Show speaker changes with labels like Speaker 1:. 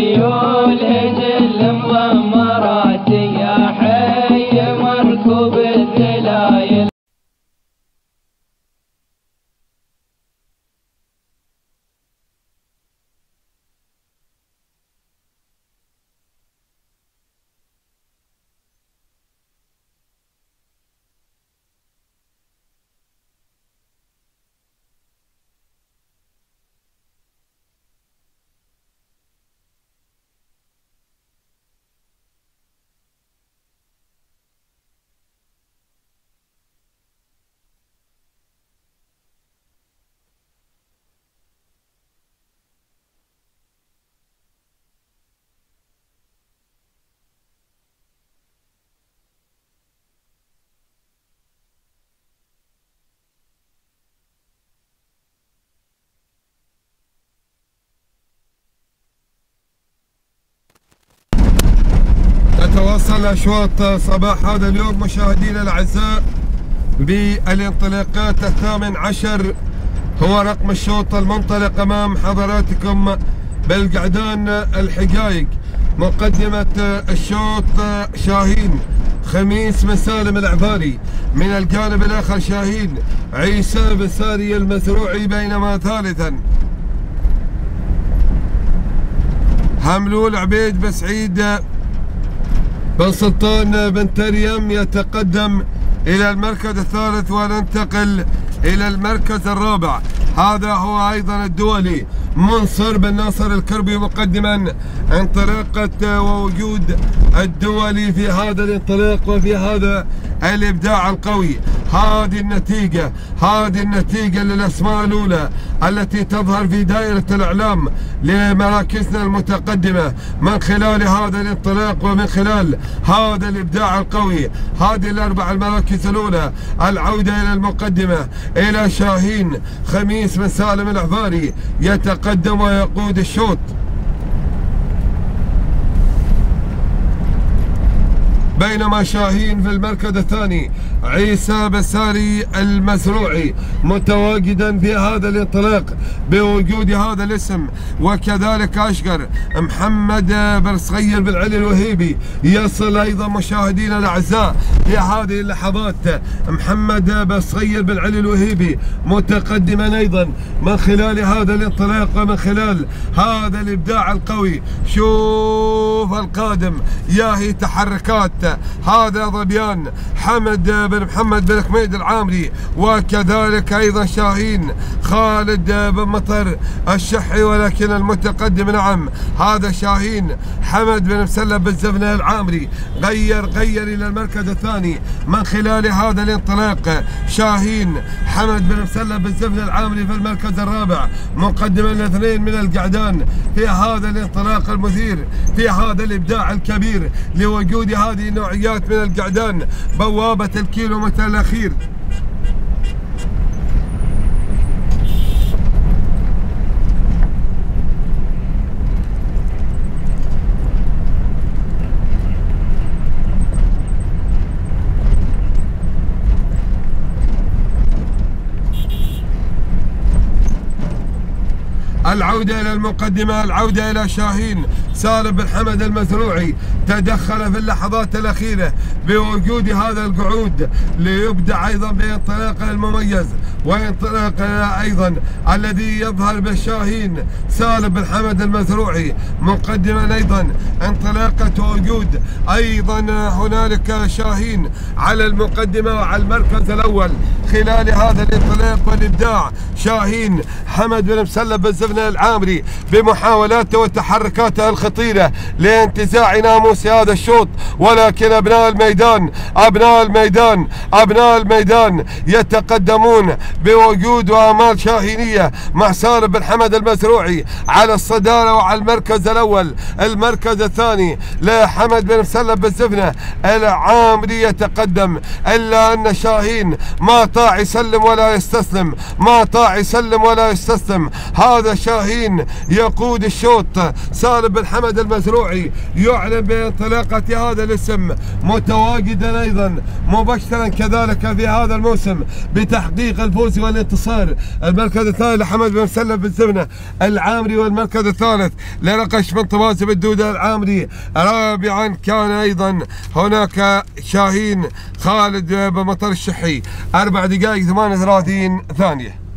Speaker 1: Yol ece
Speaker 2: تتواصل أشواط صباح هذا اليوم مشاهدينا الأعزاء بالانطلاقات الثامن عشر. هو رقم الشوط المنطلق أمام حضراتكم بالقعدان الحقائق. مقدمة الشوط شاهين خميس بن سالم العباري. من الجانب الآخر شاهين عيسى بن ساري المزروعي بينما ثالثا. حملول عبيد بن سعيد بن سلطان بن تريم يتقدم إلى المركز الثالث وننتقل إلى المركز الرابع. هذا هو أيضا الدولي منصر بن ناصر الكربي مقدما انطلاقة ووجود الدولي في هذا الانطلاق وفي هذا الإبداع القوي. هذه النتيجة هذه النتيجة للأسماء الأولى التي تظهر في دائرة الإعلام لمراكزنا المتقدمة من خلال هذا الانطلاق ومن خلال هذا الإبداع القوي. هذه الأربع المراكز الأولى العودة إلى المقدمة إلى شاهين خميس بن سالم العفاري يتقدم ويقود الشوط. بينما شاهين في المركز الثاني عيسى بساري المزروعي متواجدا في هذا الانطلاق بوجود هذا الاسم وكذلك أشقر محمد بن صغير بن علي الوهيبي يصل أيضا مشاهدينا الأعزاء في هذه اللحظات محمد بن صغير بن علي الوهيبي متقدما أيضا من خلال هذا الانطلاق ومن خلال هذا الإبداع القوي. شوف القادم. ياهي تحركات. هذا ظبيان حمد بن محمد بن حميد العامري وكذلك أيضا شاهين. خالد بن مطر الشحي ولكن المتقدم نعم. هذا شاهين حمد بن مسلم بن العامري غير غير إلى المركز الثاني. من خلال هذا الانطلاق شاهين حمد بن مسلم بن العامري في المركز الرابع مقدما الاثنين من القعدان في هذا الانطلاق المثير في هذا الإبداع الكبير لوجود هذه النوعيات من القعدان بوابة الكيلومتر الأخير. العودة إلى المقدمة العودة إلى شاهين. سالم بن حمد المزروعي تدخل في اللحظات الأخيرة بوجود هذا القعود ليبدع أيضا بانطلاقة المميز وانطلاقة أيضا الذي يظهر بالشاهين. سالم بن حمد المزروعي مقدما أيضا. انطلاقة وجود أيضا هنالك شاهين على المقدمة وعلى المركز الأول. خلال هذا الانطلاق والإبداع شاهين حمد بن مسلم بن العامري بمحاولاته وتحركاته الخطيرة لانتزاع ناموس هذا الشوط. ولكن أبناء الميدان أبناء الميدان أبناء الميدان يتقدمون بوجود وآمال شاهينية مع سالم بن حمد المزروعي على الصدارة وعلى المركز الأول. المركز الثاني لحمد بن مسلم بن زبنة العامري يتقدم إلا أن شاهين ما طاع يسلم ولا يستسلم ما طاع يسلم ولا يستسلم. هذا شاهين يقود الشوط. سالم بن حمد المزروعي يعلن بانطلاقة هذا الاسم متواجدا أيضا مباشرا كذلك في هذا الموسم بتحقيق الفوز والانتصار. المركز الثاني لحمد بن مسلم بن زبنة العامري والمركز الثالث لرقش بن طباز بن دودة العامري. رابعا كان أيضا هناك شاهين خالد بن مطر الشحي. أربع دقائق 38 ثانية.